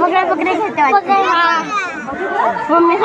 पकड़े पकड़े खेलते हाँ। मम्मी